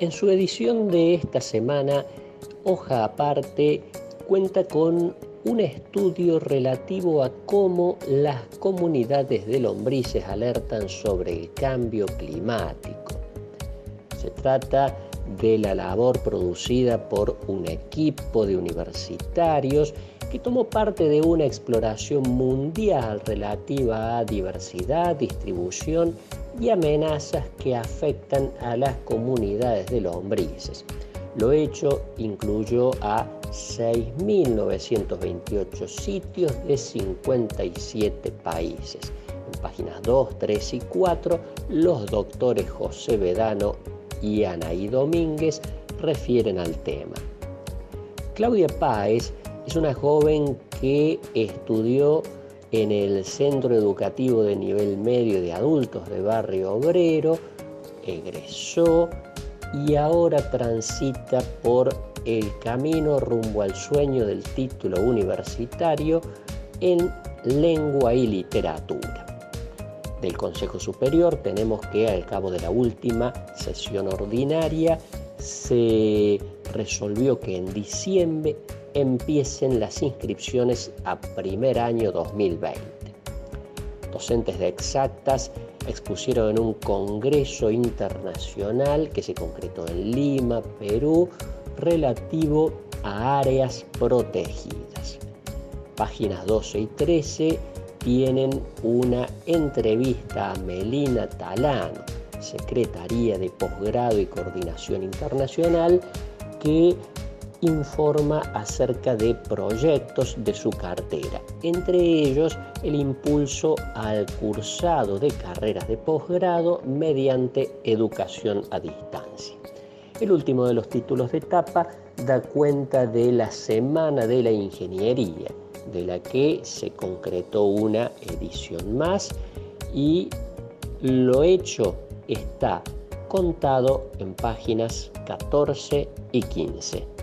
En su edición de esta semana, Hoja Aparte cuenta con un estudio relativo a cómo las comunidades de lombrices alertan sobre el cambio climático. Se trata de la labor producida por un equipo de universitarios que tomó parte de una exploración mundial relativa a diversidad, distribución y amenazas que afectan a las comunidades de lombrices. Lo hecho incluyó a 6.928 sitios de 57 países. En páginas 2, 3 y 4, los doctores José Vedano y Anaí Domínguez refieren al tema. Claudia Páez es una joven que estudió en el Centro Educativo de Nivel Medio de Adultos de Barrio Obrero, egresó y ahora transita por el camino rumbo al sueño del título universitario en lengua y literatura. Del Consejo Superior tenemos que al cabo de la última sesión ordinaria se resolvió que en diciembre empiecen las inscripciones a primer año 2020. Docentes de exactas expusieron en un congreso internacional que se concretó en Lima, Perú, relativo a áreas protegidas. Páginas 12 y 13 tienen una entrevista a Melina Talano, Secretaría de Posgrado y Coordinación Internacional, que informa acerca de proyectos de su cartera, entre ellos el impulso al cursado de carreras de posgrado mediante educación a distancia. El último de los títulos de etapa da cuenta de la Semana de la Ingeniería, de la que se concretó una edición más y lo hecho está contado en páginas 14 y 15.